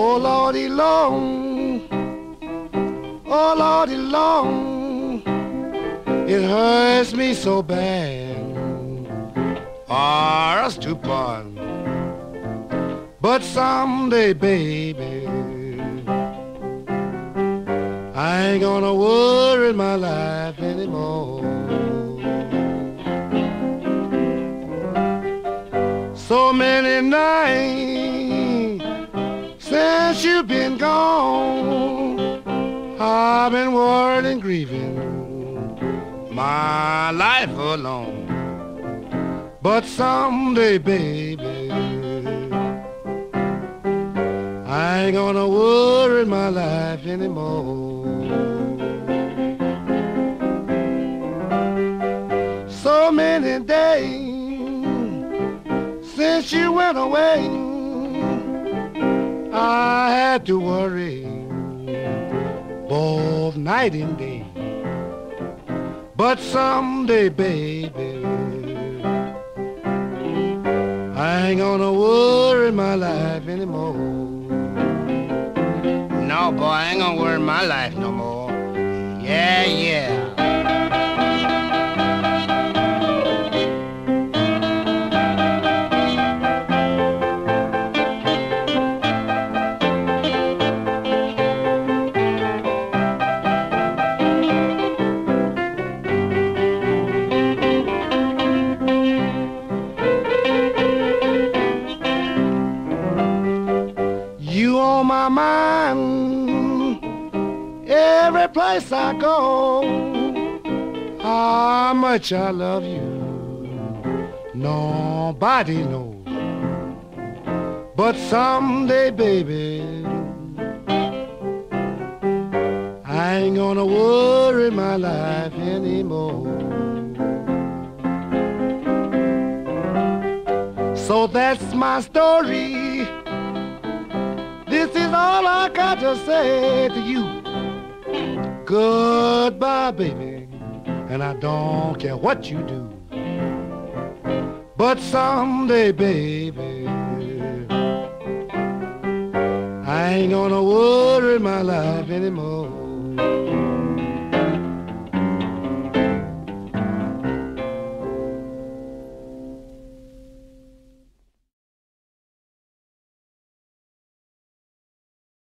Oh Lordy long, oh Lordy long, it hurts me so bad. Or us to part. But someday, baby, I ain't gonna worry my life anymore. So many nights since you've been gone, I've been worried and grieving my life alone. But someday, baby, I ain't gonna worry my life anymore. So many days since you went away, I had to worry both night and day. But someday, baby, I ain't gonna worry my life anymore. No, boy, I ain't gonna worry my life no more. Yeah, yeah. On my mind every place I go. How much I love you, nobody knows. But someday, baby, I ain't gonna worry my life anymore. So that's my story. This is all I got to say to you. Goodbye, baby, and I don't care what you do. But someday, baby, I ain't gonna worry my life anymore.